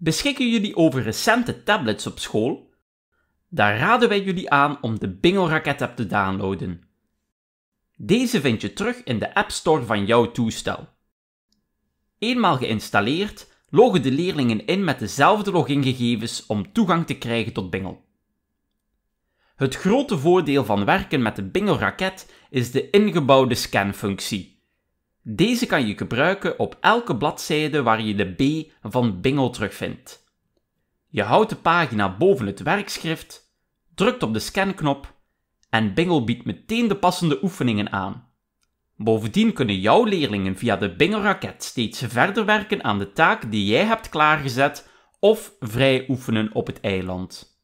Beschikken jullie over recente tablets op school? Daar raden wij jullie aan om de Bingo Raket app te downloaden. Deze vind je terug in de App Store van jouw toestel. Eenmaal geïnstalleerd, loggen de leerlingen in met dezelfde logingegevens om toegang te krijgen tot Bingel. Het grote voordeel van werken met de Bingel Raket is de ingebouwde scanfunctie. Deze kan je gebruiken op elke bladzijde waar je de B van Bingel terugvindt. Je houdt de pagina boven het werkschrift, drukt op de scanknop en Bingel biedt meteen de passende oefeningen aan. Bovendien kunnen jouw leerlingen via de Bingel Raket steeds verder werken aan de taak die jij hebt klaargezet of vrij oefenen op het eiland.